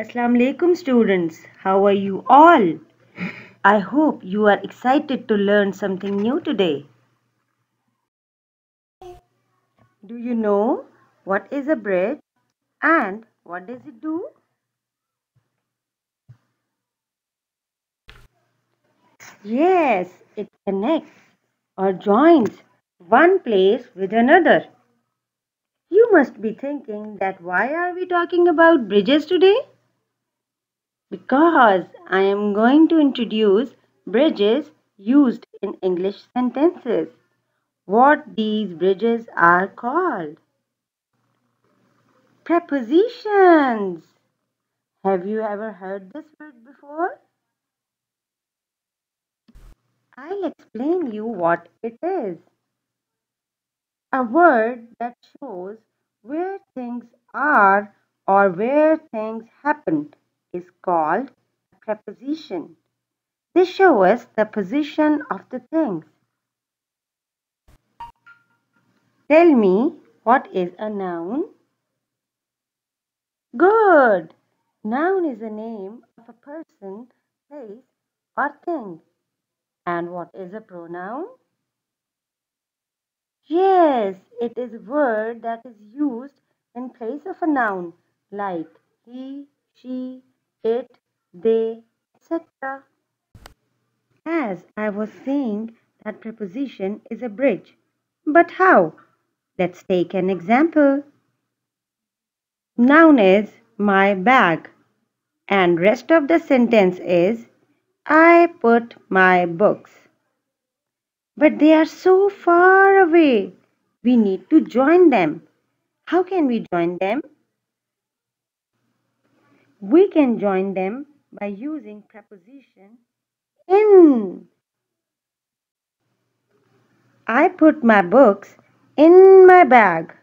Assalamu alaikum students. How are you all? I hope you are excited to learn something new today. Do you know what is a bridge and what does it do? Yes, it connects or joins one place with another. You must be thinking that why are we talking about bridges today? Because I am going to introduce bridges used in English sentences. What these bridges are called. Prepositions. Have you ever heard this word before? I'll explain you what it is. A word that shows where things are or where things happen is called a preposition. They show us the position of the things. Tell me what is a noun? Good! Noun is a name of a person, place or thing. And what is a pronoun? Yes, it is a word that is used in place of a noun like he, she, it, they, etc. As I was saying, that preposition is a bridge. But how? Let's take an example. Noun is my bag and rest of the sentence is I put my books. But they are so far away. We need to join them. How can we join them? We can join them by using preposition in. I put my books in my bag.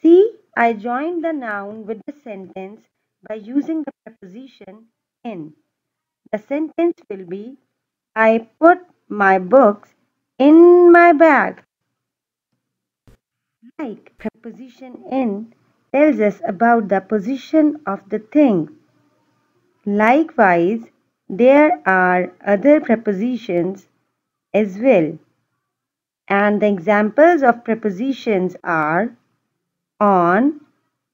See, I joined the noun with the sentence by using the preposition in. The sentence will be I put my books in my bag. Like preposition in tells us about the position of the thing. Likewise, there are other prepositions as well. And the examples of prepositions are on,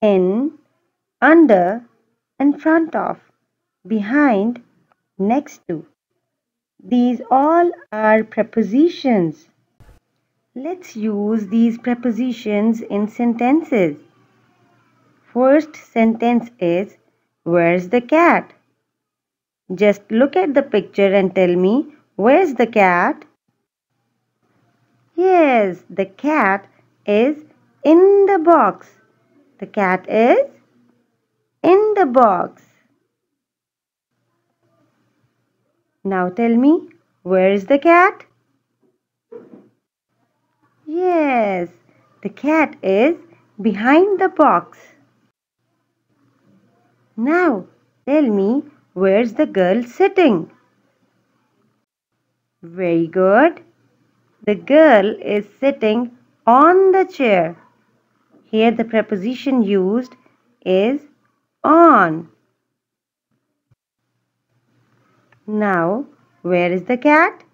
in, under, in front of, behind, next to. These all are prepositions. Let's use these prepositions in sentences. First sentence is Where's the cat? Just look at the picture and tell me where's the cat? Yes, the cat is in the box. The cat is in the box. Now tell me, where is the cat? Yes, the cat is behind the box. Now tell me, where's the girl sitting? Very good. The girl is sitting on the chair. Here the preposition used is on. Now, where is the cat?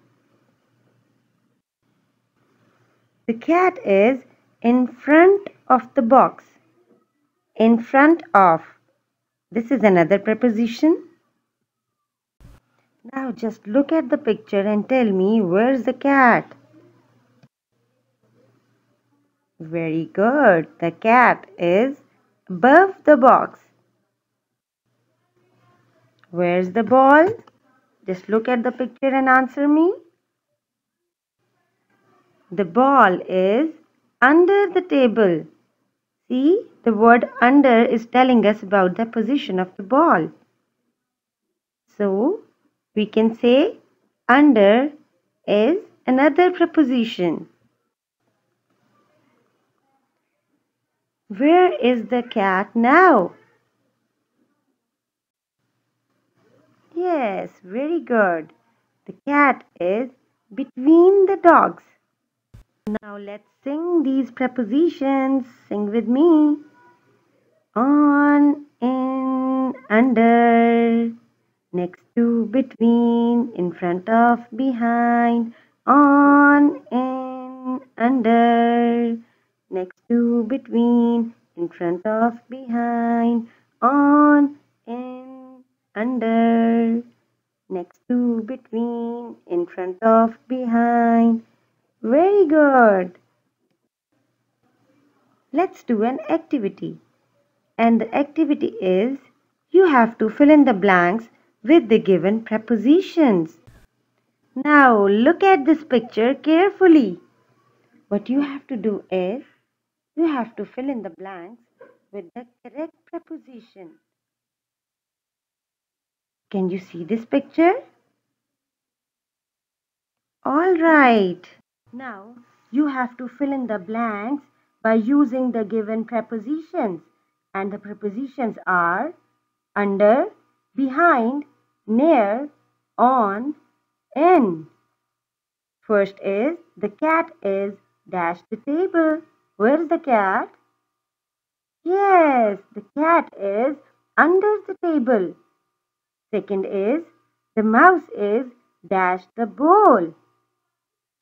The cat is in front of the box. In front of. This is another preposition. Now just look at the picture and tell me where's the cat? Very good. The cat is above the box. Where's the ball? Just look at the picture and answer me. The ball is under the table. See, the word under is telling us about the position of the ball. So, we can say under is another preposition. Where is the cat now? Yes, very good. The cat is between the dogs. Now let's sing these prepositions. Sing with me. on, in, under, next to, between, in front of, behind, on, in, under, next to, between, in front of, behind, on, in, under, next to, between, in front of, behind. Very good. Let's do an activity. And the activity is you have to fill in the blanks with the given prepositions. Now look at this picture carefully. What you have to do is you have to fill in the blanks with the correct preposition. Can you see this picture? Alright. Now you have to fill in the blanks by using the given prepositions and the prepositions are under, behind, near, on, in. First is the cat is dash the table. Where is the cat? Yes, the cat is under the table. Second is the mouse is dash the bowl.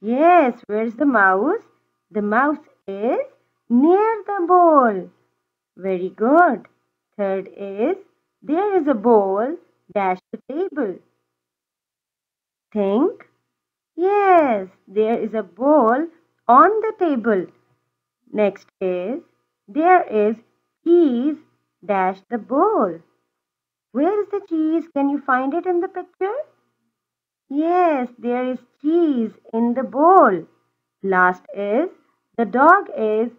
Yes, where's the mouse? The mouse is near the bowl. Very good. Third is there is a bowl dash the table. Think. Yes, there is a bowl on the table. Next is there is cheese dash the bowl. Where is the cheese? Can you find it in the picture? Yes, there is cheese in the bowl. Last is the dog is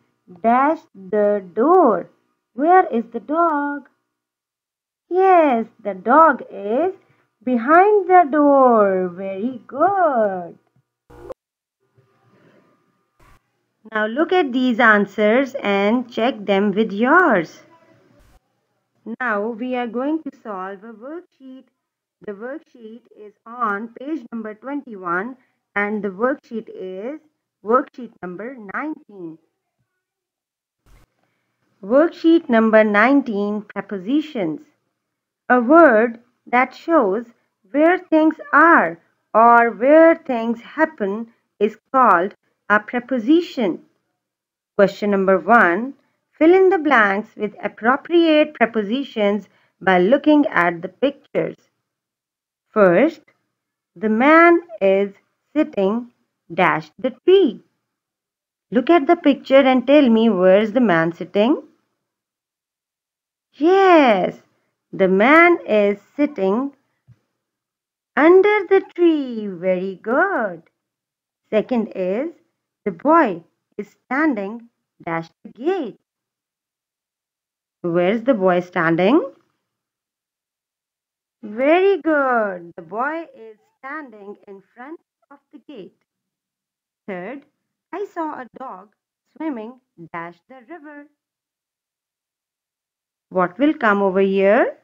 dash the door. Where is the dog? Yes, the dog is behind the door. Very good. Now look at these answers and check them with yours. Now we are going to solve a worksheet. The worksheet is on page number 21 and the worksheet is worksheet number 19. Worksheet number 19 Prepositions. A word that shows where things are or where things happen is called a preposition. Question number 1. Fill in the blanks with appropriate prepositions by looking at the pictures. First, the man is sitting dash the tree. Look at the picture and tell me where's the man sitting? Yes, the man is sitting under the tree. Very good. Second is the boy is standing dash the gate. Where's the boy standing? Very good. The boy is standing in front of the gate. Third, I saw a dog swimming dash the river. What will come over here?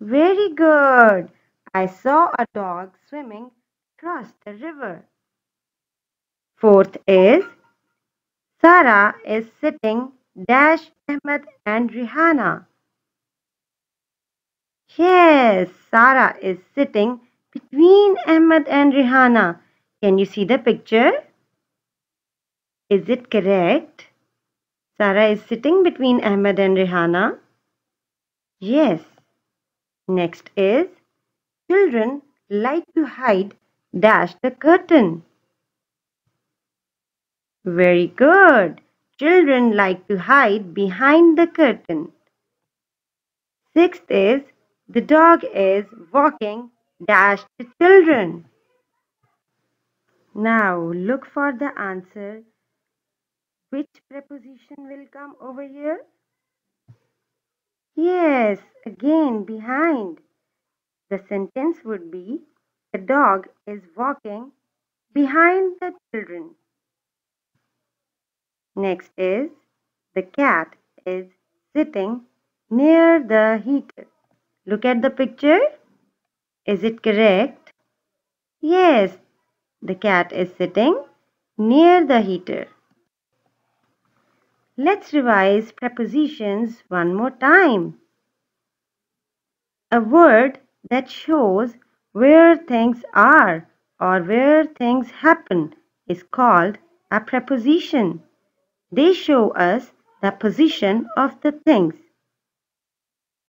Very good. I saw a dog swimming across the river. Fourth is Sarah is sitting dash Ahmed and Rihanna. Yes, Sarah is sitting between Ahmed and Rihanna. Can you see the picture? Is it correct? Sarah is sitting between Ahmed and Rihanna. Yes. Next is children like to hide dash the curtain. Very good. Children like to hide behind the curtain. Sixth is the dog is walking dash the children. Now look for the answer which preposition will come over here? Yes, again behind. The sentence would be the dog is walking behind the children. Next is the cat is sitting near the heater. Look at the picture. Is it correct? Yes, the cat is sitting near the heater. Let's revise prepositions one more time. A word that shows where things are or where things happen is called a preposition. They show us the position of the things.